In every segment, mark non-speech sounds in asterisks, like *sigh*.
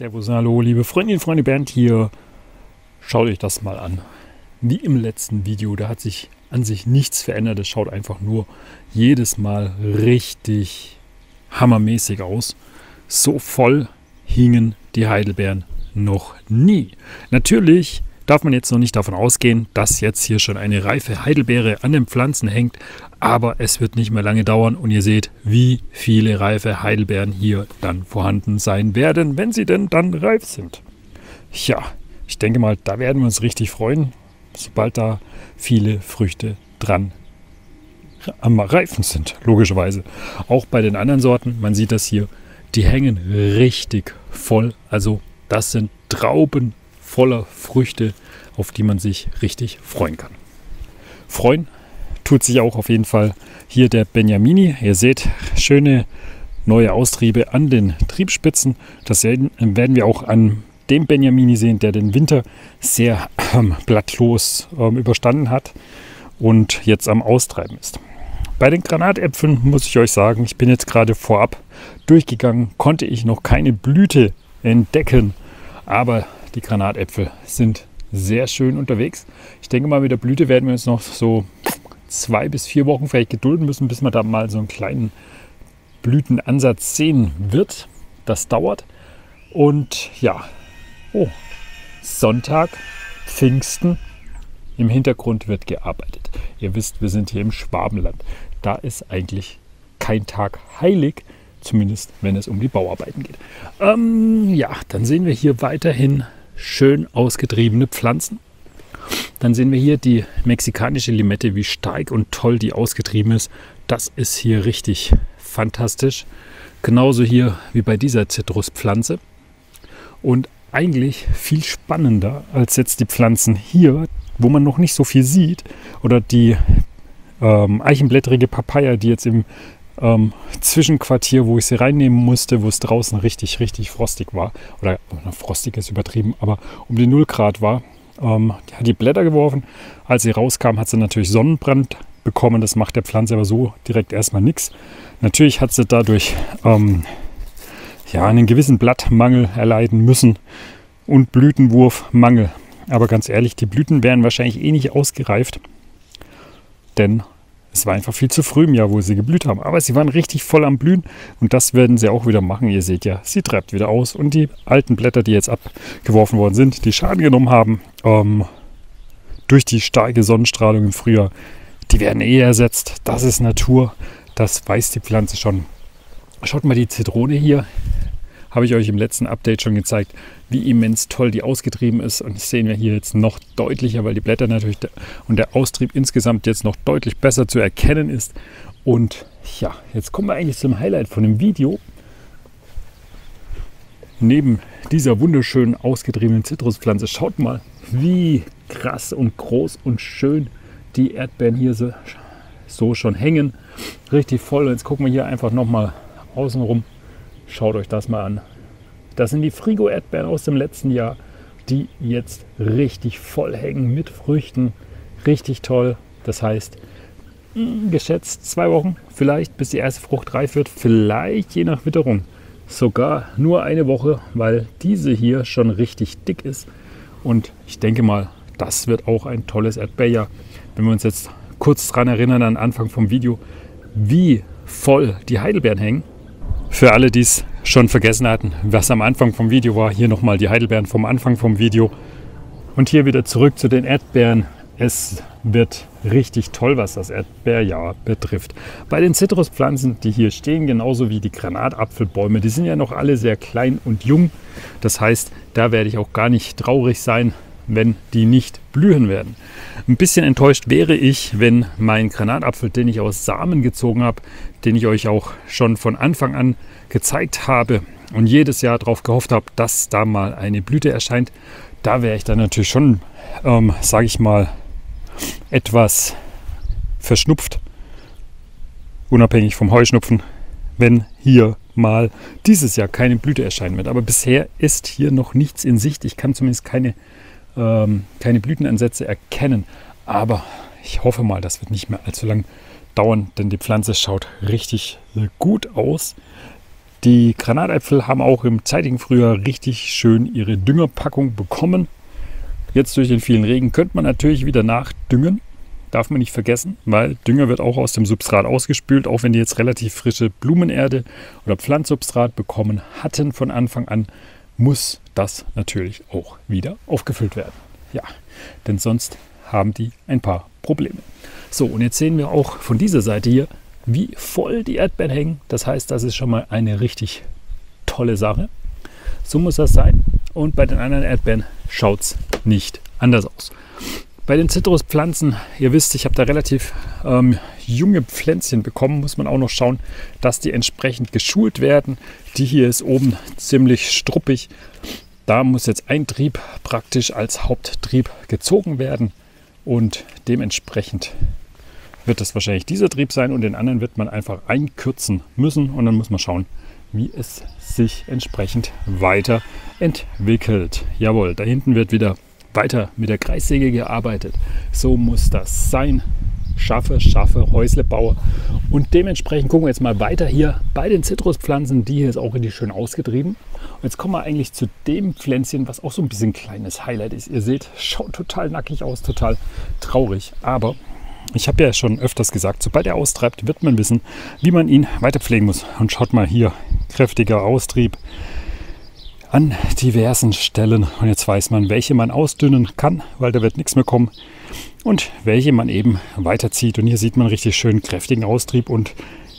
Servus, hallo, liebe Freundinnen und Freunde, Bernd hier. Schaut euch das mal an. Wie im letzten Video, da hat sich an sich nichts verändert. Es schaut einfach nur jedes Mal richtig hammermäßig aus. So voll hingen die Heidelbeeren noch nie. Natürlich darf man jetzt noch nicht davon ausgehen, dass jetzt hier schon eine reife Heidelbeere an den Pflanzen hängt, aber es wird nicht mehr lange dauern und ihr seht, wie viele reife Heidelbeeren hier dann vorhanden sein werden, wenn sie denn dann reif sind. Ja, ich denke mal, da werden wir uns richtig freuen, sobald da viele Früchte dran am Reifen sind, logischerweise. Auch bei den anderen Sorten, man sieht das hier, die hängen richtig voll. Also das sind Trauben voller Früchte, auf die man sich richtig freuen kann. Freuen tut sich auch auf jeden Fall hier der Benjamini. Ihr seht schöne neue Austriebe an den Triebspitzen. Das werden wir auch an dem Benjamini sehen, der den Winter sehr ähm, blattlos ähm, überstanden hat und jetzt am Austreiben ist. Bei den Granatäpfeln muss ich euch sagen, ich bin jetzt gerade vorab durchgegangen, konnte ich noch keine Blüte entdecken, aber die Granatäpfel sind sehr schön unterwegs. Ich denke mal, mit der Blüte werden wir uns noch so zwei bis vier Wochen vielleicht gedulden müssen, bis man da mal so einen kleinen Blütenansatz sehen wird. Das dauert. Und ja, oh, Sonntag, Pfingsten. Im Hintergrund wird gearbeitet. Ihr wisst, wir sind hier im Schwabenland. Da ist eigentlich kein Tag heilig, zumindest wenn es um die Bauarbeiten geht. Ähm, ja, dann sehen wir hier weiterhin schön ausgetriebene Pflanzen. Dann sehen wir hier die mexikanische Limette, wie stark und toll die ausgetrieben ist. Das ist hier richtig fantastisch. Genauso hier wie bei dieser Zitruspflanze. Und eigentlich viel spannender als jetzt die Pflanzen hier, wo man noch nicht so viel sieht. Oder die ähm, eichenblättrige Papaya, die jetzt im ähm, Zwischenquartier, wo ich sie reinnehmen musste, wo es draußen richtig, richtig frostig war. Oder frostig ist übertrieben, aber um die 0 Grad war. Ähm, die hat die Blätter geworfen. Als sie rauskam, hat sie natürlich Sonnenbrand bekommen. Das macht der Pflanze aber so direkt erstmal nichts. Natürlich hat sie dadurch ähm, ja, einen gewissen Blattmangel erleiden müssen und Blütenwurfmangel. Aber ganz ehrlich, die Blüten wären wahrscheinlich eh nicht ausgereift, denn es war einfach viel zu früh im Jahr, wo sie geblüht haben. Aber sie waren richtig voll am Blühen und das werden sie auch wieder machen. Ihr seht ja, sie treibt wieder aus und die alten Blätter, die jetzt abgeworfen worden sind, die Schaden genommen haben ähm, durch die starke Sonnenstrahlung im Frühjahr, die werden eh ersetzt. Das ist Natur, das weiß die Pflanze schon. Schaut mal die Zitrone hier habe ich euch im letzten Update schon gezeigt, wie immens toll die ausgetrieben ist. Und das sehen wir hier jetzt noch deutlicher, weil die Blätter natürlich und der Austrieb insgesamt jetzt noch deutlich besser zu erkennen ist. Und ja, jetzt kommen wir eigentlich zum Highlight von dem Video. Neben dieser wunderschönen ausgetriebenen Zitruspflanze, schaut mal, wie krass und groß und schön die Erdbeeren hier so, so schon hängen. Richtig voll. Und jetzt gucken wir hier einfach nochmal außenrum. Schaut euch das mal an. Das sind die Frigo-Erdbeeren aus dem letzten Jahr, die jetzt richtig voll hängen mit Früchten. Richtig toll. Das heißt, hm, geschätzt zwei Wochen, vielleicht bis die erste Frucht reif wird, vielleicht je nach Witterung sogar nur eine Woche, weil diese hier schon richtig dick ist. Und ich denke mal, das wird auch ein tolles Erdbeerjahr. Wenn wir uns jetzt kurz daran erinnern, an Anfang vom Video, wie voll die Heidelbeeren hängen, für alle, die es schon vergessen hatten, was am Anfang vom Video war, hier nochmal die Heidelbeeren vom Anfang vom Video. Und hier wieder zurück zu den Erdbeeren. Es wird richtig toll, was das Erdbeerjahr betrifft. Bei den Zitruspflanzen, die hier stehen, genauso wie die Granatapfelbäume, die sind ja noch alle sehr klein und jung. Das heißt, da werde ich auch gar nicht traurig sein, wenn die nicht blühen werden. Ein bisschen enttäuscht wäre ich, wenn mein Granatapfel, den ich aus Samen gezogen habe, den ich euch auch schon von Anfang an gezeigt habe und jedes Jahr darauf gehofft habe, dass da mal eine Blüte erscheint, da wäre ich dann natürlich schon, ähm, sage ich mal, etwas verschnupft, unabhängig vom Heuschnupfen, wenn hier mal dieses Jahr keine Blüte erscheinen wird. Aber bisher ist hier noch nichts in Sicht. Ich kann zumindest keine ähm, keine Blütenansätze erkennen. Aber ich hoffe mal, das wird nicht mehr allzu lang dauern, denn die Pflanze schaut richtig gut aus. Die Granatäpfel haben auch im zeitigen Frühjahr richtig schön ihre Düngerpackung bekommen. Jetzt durch den vielen Regen könnte man natürlich wieder nachdüngen. Darf man nicht vergessen, weil Dünger wird auch aus dem Substrat ausgespült, auch wenn die jetzt relativ frische Blumenerde oder Pflanzsubstrat bekommen hatten von Anfang an, muss das natürlich auch wieder aufgefüllt werden. Ja, denn sonst haben die ein paar Probleme. So, und jetzt sehen wir auch von dieser Seite hier, wie voll die Erdbeeren hängen. Das heißt, das ist schon mal eine richtig tolle Sache. So muss das sein. Und bei den anderen Erdbeeren schaut es nicht anders aus. Bei den Zitruspflanzen, ihr wisst, ich habe da relativ ähm, junge Pflänzchen bekommen, muss man auch noch schauen, dass die entsprechend geschult werden. Die hier ist oben ziemlich struppig. Da muss jetzt ein Trieb praktisch als Haupttrieb gezogen werden und dementsprechend wird es wahrscheinlich dieser Trieb sein und den anderen wird man einfach einkürzen müssen und dann muss man schauen, wie es sich entsprechend weiterentwickelt. Jawohl, da hinten wird wieder weiter mit der Kreissäge gearbeitet. So muss das sein. Schaffe, schaffe, Häuslebauer. Und dementsprechend gucken wir jetzt mal weiter hier bei den Zitruspflanzen. Die hier ist auch richtig schön ausgetrieben. Und jetzt kommen wir eigentlich zu dem Pflänzchen, was auch so ein bisschen ein kleines Highlight ist. Ihr seht, *laughs* schaut total nackig aus, total traurig. Aber ich habe ja schon öfters gesagt, sobald er austreibt, wird man wissen, wie man ihn weiter pflegen muss. Und schaut mal hier, kräftiger Austrieb an diversen Stellen. Und jetzt weiß man, welche man ausdünnen kann, weil da wird nichts mehr kommen. Und welche man eben weiterzieht. Und hier sieht man richtig schön kräftigen Austrieb. Und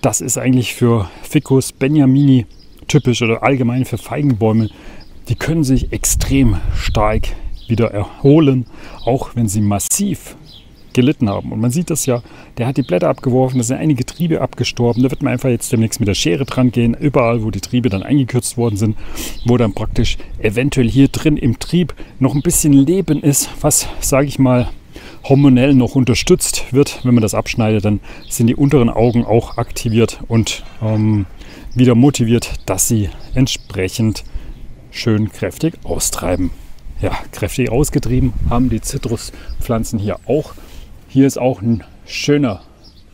das ist eigentlich für Ficus benjamini typisch oder allgemein für Feigenbäume. Die können sich extrem stark wieder erholen, auch wenn sie massiv gelitten haben. Und man sieht das ja, der hat die Blätter abgeworfen, da sind einige Triebe abgestorben. Da wird man einfach jetzt demnächst mit der Schere dran gehen, überall, wo die Triebe dann eingekürzt worden sind, wo dann praktisch eventuell hier drin im Trieb noch ein bisschen Leben ist, was, sage ich mal, hormonell noch unterstützt wird. Wenn man das abschneidet, dann sind die unteren Augen auch aktiviert und ähm, wieder motiviert, dass sie entsprechend schön kräftig austreiben. Ja, kräftig ausgetrieben haben die Zitruspflanzen hier auch. Hier ist auch ein schöner,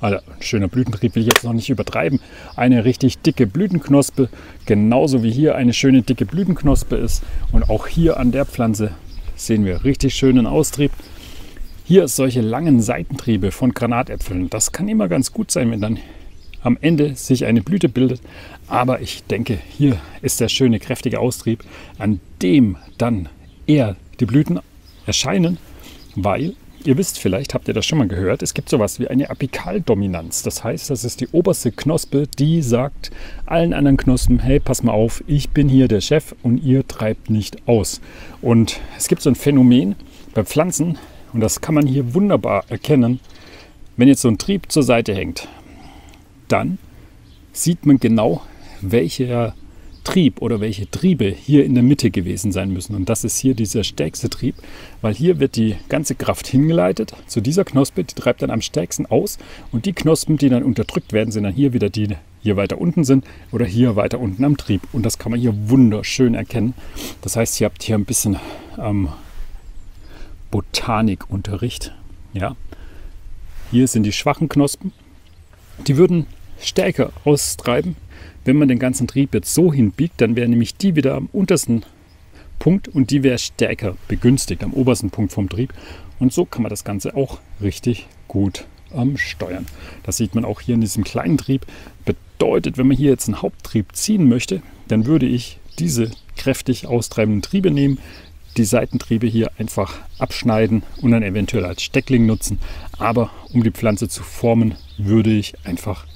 also ein schöner Blütentrieb will ich jetzt noch nicht übertreiben. Eine richtig dicke Blütenknospe, genauso wie hier eine schöne dicke Blütenknospe ist. Und auch hier an der Pflanze sehen wir richtig schönen Austrieb. Hier solche langen Seitentriebe von Granatäpfeln. Das kann immer ganz gut sein, wenn dann am Ende sich eine Blüte bildet. Aber ich denke, hier ist der schöne, kräftige Austrieb, an dem dann eher die Blüten erscheinen, weil Ihr wisst vielleicht, habt ihr das schon mal gehört, es gibt sowas wie eine Apikaldominanz. Das heißt, das ist die oberste Knospe, die sagt allen anderen Knospen, hey, pass mal auf, ich bin hier der Chef und ihr treibt nicht aus. Und es gibt so ein Phänomen bei Pflanzen, und das kann man hier wunderbar erkennen, wenn jetzt so ein Trieb zur Seite hängt, dann sieht man genau, welcher Trieb oder welche Triebe hier in der Mitte gewesen sein müssen. Und das ist hier dieser stärkste Trieb, weil hier wird die ganze Kraft hingeleitet zu dieser Knospe, die treibt dann am stärksten aus. Und die Knospen, die dann unterdrückt werden, sind dann hier wieder die, die hier weiter unten sind oder hier weiter unten am Trieb. Und das kann man hier wunderschön erkennen. Das heißt, ihr habt hier ein bisschen ähm, Botanikunterricht. Ja. Hier sind die schwachen Knospen. Die würden stärker austreiben wenn man den ganzen Trieb jetzt so hinbiegt, dann wäre nämlich die wieder am untersten Punkt und die wäre stärker begünstigt am obersten Punkt vom Trieb. Und so kann man das Ganze auch richtig gut ähm, steuern. Das sieht man auch hier in diesem kleinen Trieb. Bedeutet, wenn man hier jetzt einen Haupttrieb ziehen möchte, dann würde ich diese kräftig austreibenden Triebe nehmen, die Seitentriebe hier einfach abschneiden und dann eventuell als Steckling nutzen. Aber um die Pflanze zu formen, würde ich einfach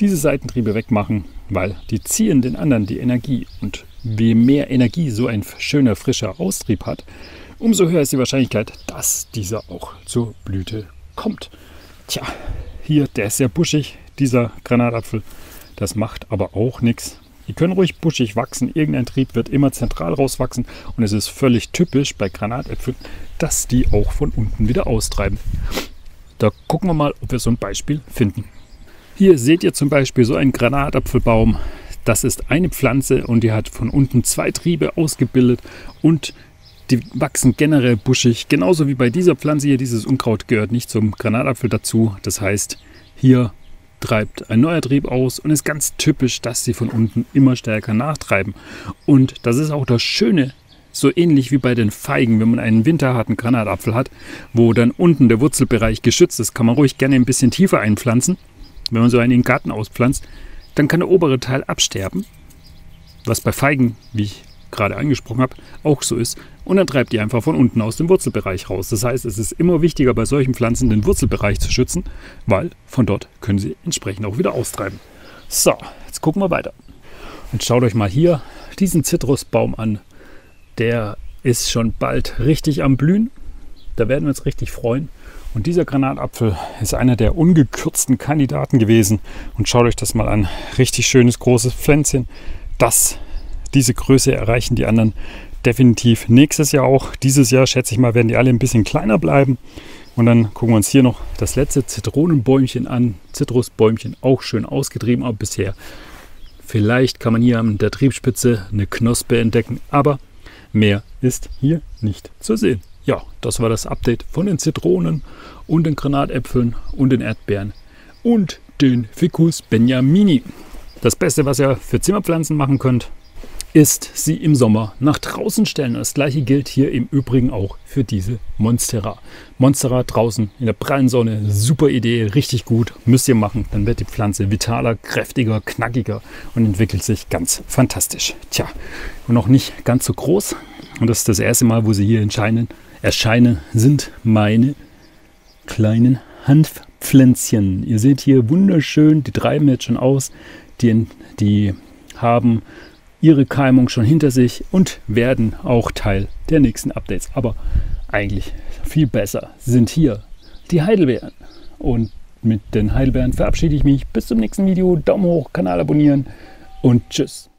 diese Seitentriebe wegmachen, weil die ziehen den anderen die Energie. Und je mehr Energie so ein schöner, frischer Austrieb hat, umso höher ist die Wahrscheinlichkeit, dass dieser auch zur Blüte kommt. Tja, hier, der ist sehr buschig, dieser Granatapfel. Das macht aber auch nichts. Die können ruhig buschig wachsen. Irgendein Trieb wird immer zentral rauswachsen. Und es ist völlig typisch bei Granatäpfeln, dass die auch von unten wieder austreiben. Da gucken wir mal, ob wir so ein Beispiel finden. Hier seht ihr zum Beispiel so einen Granatapfelbaum. Das ist eine Pflanze und die hat von unten zwei Triebe ausgebildet und die wachsen generell buschig. Genauso wie bei dieser Pflanze hier. Dieses Unkraut gehört nicht zum Granatapfel dazu. Das heißt, hier treibt ein neuer Trieb aus und ist ganz typisch, dass sie von unten immer stärker nachtreiben. Und das ist auch das Schöne, so ähnlich wie bei den Feigen, wenn man einen winterharten Granatapfel hat, wo dann unten der Wurzelbereich geschützt ist, kann man ruhig gerne ein bisschen tiefer einpflanzen. Wenn man so einen in den Garten auspflanzt, dann kann der obere Teil absterben, was bei Feigen, wie ich gerade angesprochen habe, auch so ist. Und dann treibt die einfach von unten aus dem Wurzelbereich raus. Das heißt, es ist immer wichtiger bei solchen Pflanzen den Wurzelbereich zu schützen, weil von dort können sie entsprechend auch wieder austreiben. So, jetzt gucken wir weiter. Und schaut euch mal hier diesen Zitrusbaum an. Der ist schon bald richtig am Blühen. Da werden wir uns richtig freuen. Und dieser Granatapfel ist einer der ungekürzten Kandidaten gewesen. Und schaut euch das mal an. Richtig schönes großes Pflänzchen. Das diese Größe erreichen die anderen definitiv nächstes Jahr auch. Dieses Jahr, schätze ich mal, werden die alle ein bisschen kleiner bleiben. Und dann gucken wir uns hier noch das letzte Zitronenbäumchen an. Zitrusbäumchen auch schön ausgetrieben, aber bisher vielleicht kann man hier an der Triebspitze eine Knospe entdecken, aber mehr ist hier nicht zu sehen. Ja, das war das Update von den Zitronen und den Granatäpfeln und den Erdbeeren und den Ficus benjamini. Das Beste, was ihr für Zimmerpflanzen machen könnt, ist sie im Sommer nach draußen stellen. Das gleiche gilt hier im Übrigen auch für diese Monstera. Monstera draußen in der prallen Sonne, super Idee, richtig gut, müsst ihr machen. Dann wird die Pflanze vitaler, kräftiger, knackiger und entwickelt sich ganz fantastisch. Tja, und noch nicht ganz so groß. Und das ist das erste Mal, wo sie hier erscheinen, erscheinen sind meine kleinen Hanfpflänzchen. Ihr seht hier wunderschön, die treiben jetzt schon aus. Die, die haben ihre Keimung schon hinter sich und werden auch Teil der nächsten Updates. Aber eigentlich viel besser sind hier die Heidelbeeren. Und mit den Heidelbeeren verabschiede ich mich. Bis zum nächsten Video. Daumen hoch, Kanal abonnieren und tschüss.